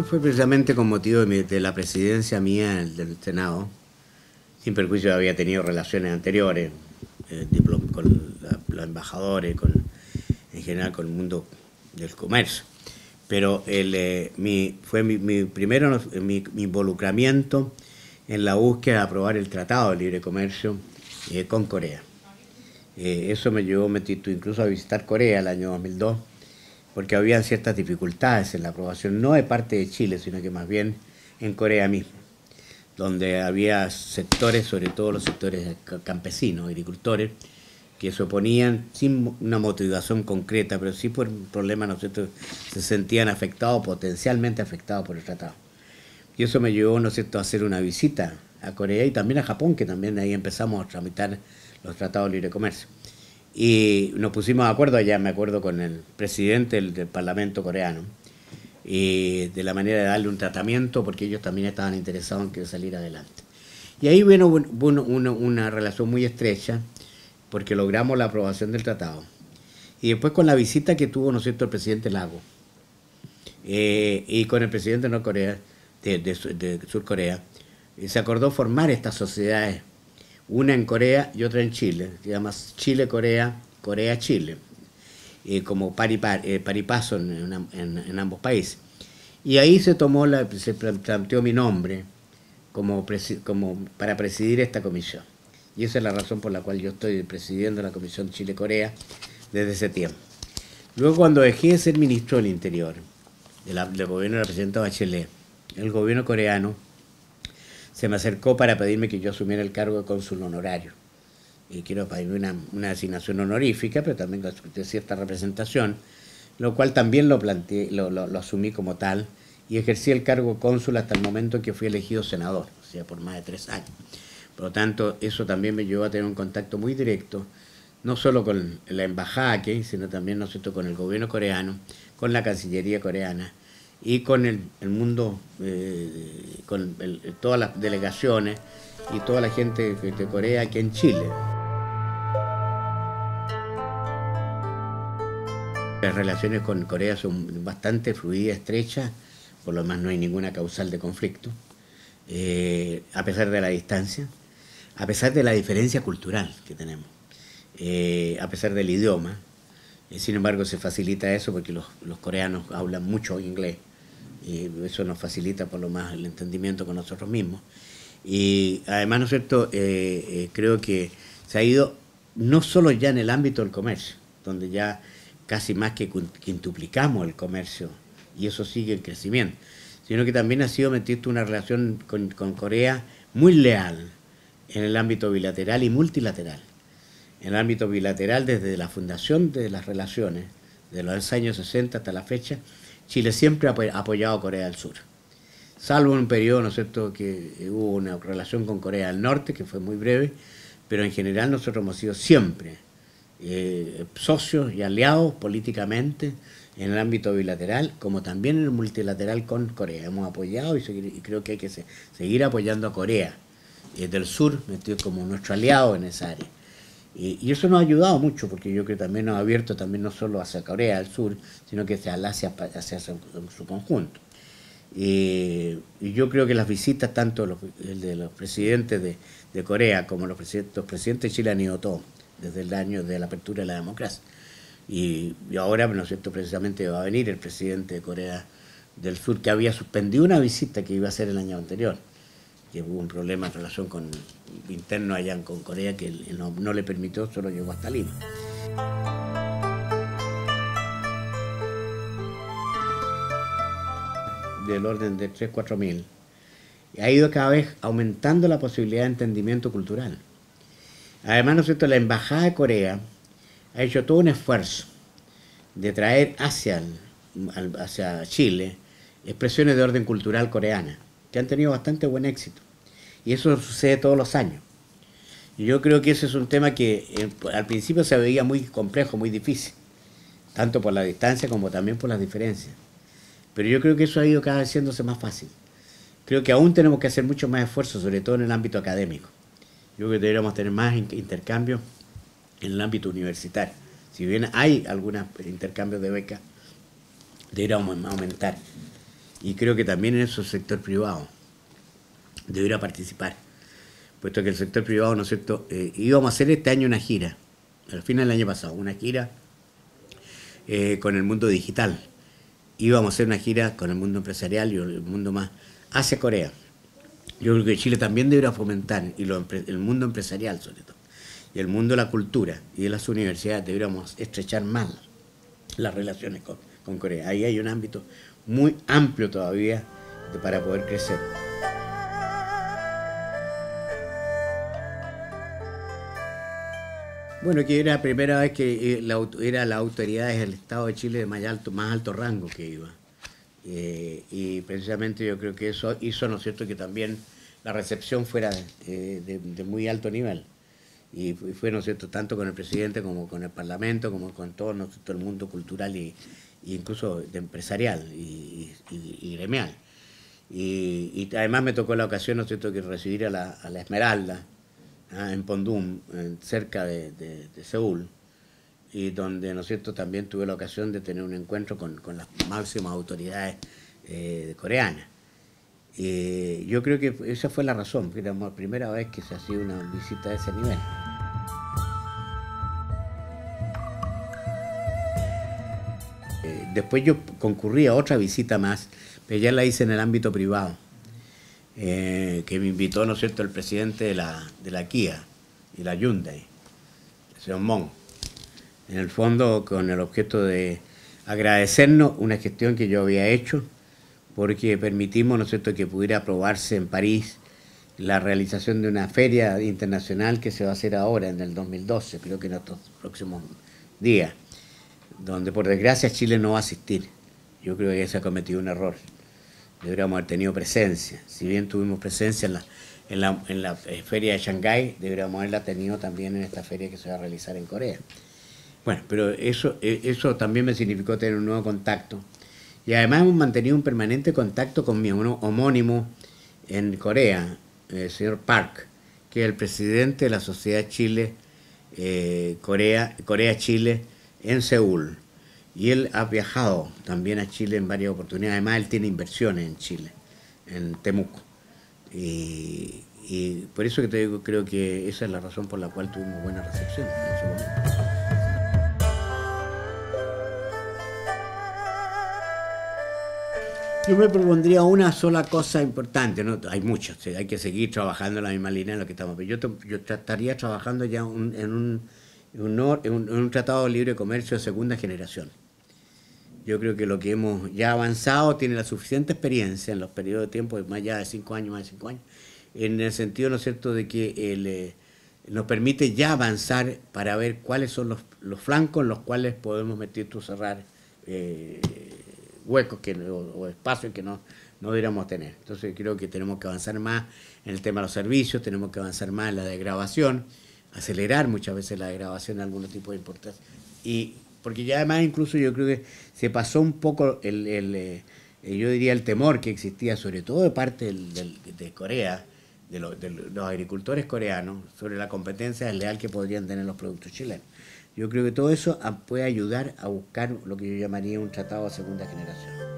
Bueno, fue precisamente con motivo de, la presidencia mía del Senado, sin perjuicio había tenido relaciones anteriores eh, con los embajadores, con, en general con el mundo del comercio. Pero el, eh, mi, fue mi, primero mi, involucramiento en la búsqueda de aprobar el Tratado de Libre Comercio eh, con Corea. eso me llevó incluso a visitar Corea el año 2002 porque había ciertas dificultades en la aprobación, no de parte de Chile, sino que más bien en Corea mismo, donde había sectores, sobre todo los sectores campesinos, agricultores, que se oponían sin una motivación concreta, pero sí por un problema, ¿no se sentían afectados, potencialmente afectados por el tratado. Y eso me llevó, ¿no es cierto?, a hacer una visita a Corea y también a Japón, que también ahí empezamos a tramitar los tratados de libre comercio. Y nos pusimos de acuerdo allá, me acuerdo, con el presidente del, Parlamento coreano, y de la manera de darle un tratamiento, porque ellos también estaban interesados en que salir adelante. Y ahí vino, una relación muy estrecha, porque logramos la aprobación del tratado. Y después con la visita que tuvo, ¿no es el presidente Lago, eh, y con el presidente de, Corea, de, de, Sur Corea, se acordó formar estas sociedades una en Corea y otra en Chile, se llama Chile-Corea, Corea-Chile, eh, como eh, paripaso en, en, ambos países. Y ahí se tomó, la, se planteó mi nombre como, como para presidir esta comisión. Y esa es la razón por la cual yo estoy presidiendo la comisión Chile-Corea desde ese tiempo. Luego cuando dejé de ser ministro del Interior, del gobierno de la presidenta Bachelet, el gobierno coreano se me acercó para pedirme que yo asumiera el cargo de cónsul honorario. Y quiero pedirme una, una asignación honorífica, pero también de cierta representación, lo cual también lo, planteé, lo, lo, asumí como tal y ejercí el cargo cónsul hasta el momento en que fui elegido senador, o sea, por más de tres años. Por lo tanto, eso también me llevó a tener un contacto muy directo, no solo con la embajada sino también ¿no con el gobierno coreano, con la Cancillería coreana, y con el, mundo, eh, con todas las delegaciones y toda la gente de Corea aquí en Chile. Las relaciones con Corea son bastante fluidas, estrechas, por lo más no hay ninguna causal de conflicto, eh, a pesar de la distancia, a pesar de la diferencia cultural que tenemos, eh, a pesar del idioma. sin embargo, se facilita eso porque los, los coreanos hablan mucho inglés y eso nos facilita por lo más el entendimiento con nosotros mismos. Y además, ¿no es cierto?, eh, eh, creo que se ha ido no solo ya en el ámbito del comercio, donde ya casi más que quintuplicamos el comercio y eso sigue en crecimiento, sino que también ha sido metido una relación con, con Corea muy leal en el ámbito bilateral y multilateral. En el ámbito bilateral, desde la fundación de las relaciones, de los años 60 hasta la fecha, Chile siempre ha apoyado a Corea del Sur. Salvo en un periodo, ¿no que hubo una relación con Corea del Norte, que fue muy breve, pero en general nosotros hemos sido siempre eh, socios y aliados políticamente en el ámbito bilateral, como también en el multilateral con Corea. Hemos apoyado y, creo que hay que seguir apoyando a Corea eh, del Sur, metido como nuestro aliado en esa área. Y, eso nos ha ayudado mucho, porque yo creo que también nos ha abierto también no solo hacia Corea del Sur, sino que hacia Asia, hacia su, conjunto. Y, yo creo que las visitas, tanto el de los presidentes de, Corea como los presidentes, los presidentes de Chile han ido todos, desde el año de la apertura de la democracia. Y, ahora, ¿no es precisamente va a venir el presidente de Corea del Sur, que había suspendido una visita que iba a hacer el año anterior que hubo un problema en relación con interno allá con Corea que no, le permitió, solo llegó hasta Lima. Del orden de 3, 4 mil. Ha ido cada vez aumentando la posibilidad de entendimiento cultural. Además, ¿no es cierto?, la Embajada de Corea ha hecho todo un esfuerzo de traer hacia, hacia Chile expresiones de orden cultural coreana que han tenido bastante buen éxito. Y eso sucede todos los años. Yo creo que ese es un tema que eh, al principio se veía muy complejo, muy difícil, tanto por la distancia como también por las diferencias. Pero yo creo que eso ha ido cada vez haciéndose más fácil. Creo que aún tenemos que hacer mucho más esfuerzo, sobre todo en el ámbito académico. Yo creo que deberíamos tener más intercambios en el ámbito universitario. Si bien hay algunos intercambios de becas, deberíamos aumentar y creo que también en eso el sector privado debería participar, puesto que el sector privado, ¿no es cierto?, eh, íbamos a hacer este año una gira, al final del año pasado, una gira eh, con el mundo digital. Íbamos a hacer una gira con el mundo empresarial y el mundo más hacia Corea. Yo creo que Chile también debería fomentar, y el mundo empresarial sobre todo, y el mundo de la cultura y de las universidades deberíamos estrechar más las relaciones con, con Corea. Ahí hay un ámbito muy amplio todavía para poder crecer. Bueno, que era la primera vez que eh, la, era la autoridades del Estado de Chile de más alto, más alto rango que iba. Eh, y precisamente yo creo que eso hizo, ¿no es cierto?, que también la recepción fuera de, de, muy alto nivel. Y fue, ¿no cierto?, tanto con el presidente como con el Parlamento, como con todo, ¿no el mundo cultural y, incluso empresarial y, gremial. Y, además me tocó la ocasión, ¿no es cierto?, que recibir a la, a la Esmeralda, ¿ah? en Pondum, cerca de, Seúl, y donde, ¿no es cierto?, también tuve la ocasión de tener un encuentro con, con las máximas autoridades eh, coreanas. Y yo creo que esa fue la razón, que era la primera vez que se hacía una visita de ese nivel. Después yo concurrí a otra visita más, pero ya la hice en el ámbito privado, eh, que me invitó, ¿no es cierto?, el presidente de la, de la Kia y la Hyundai, el señor Mon, en el fondo con el objeto de agradecernos una gestión que yo había hecho, porque permitimos, ¿no es cierto?, que pudiera aprobarse en París la realización de una feria internacional que se va a hacer ahora, en el 2012, creo que en estos próximos días donde por desgracia Chile no va a asistir. Yo creo que se ha cometido un error. Deberíamos haber tenido presencia. Si bien tuvimos presencia en la, en la, en la eh, feria de Shanghái, deberíamos haberla tenido también en esta feria que se va a realizar en Corea. Bueno, pero eso, eh, eso también me significó tener un nuevo contacto. Y además hemos mantenido un permanente contacto con mi homónimo en Corea, el señor Park, que es el presidente de la Sociedad Chile, eh, Corea, Corea-Chile, en Seúl. Y él ha viajado también a Chile en varias oportunidades. Además, él tiene inversiones en Chile, en Temuco. Y, por eso que te digo, creo que esa es la razón por la cual tuvimos buena recepción en ese momento. Yo me propondría una sola cosa importante, ¿no? hay muchas, hay que seguir trabajando en la misma línea en lo que estamos, pero yo, yo estaría trabajando ya en un un, tratado de libre comercio de segunda generación. Yo creo que lo que hemos ya avanzado tiene la suficiente experiencia en los periodos de tiempo de más allá de cinco años, más de cinco años, en el sentido, ¿no cierto?, de que eh, nos permite ya avanzar para ver cuáles son los, los flancos en los cuales podemos meter o cerrar eh, huecos que, o, espacios que no, no deberíamos tener. Entonces creo que tenemos que avanzar más en el tema de los servicios, tenemos que avanzar más en la degradación acelerar muchas veces la grabación de algún tipo de importancia. Y porque ya además incluso yo creo que se pasó un poco el, el eh, yo diría el temor que existía sobre todo de parte del, de Corea, de, de, los agricultores coreanos, sobre la competencia desleal que podrían tener los productos chilenos. Yo creo que todo eso puede ayudar a buscar lo que yo llamaría un tratado de segunda generación.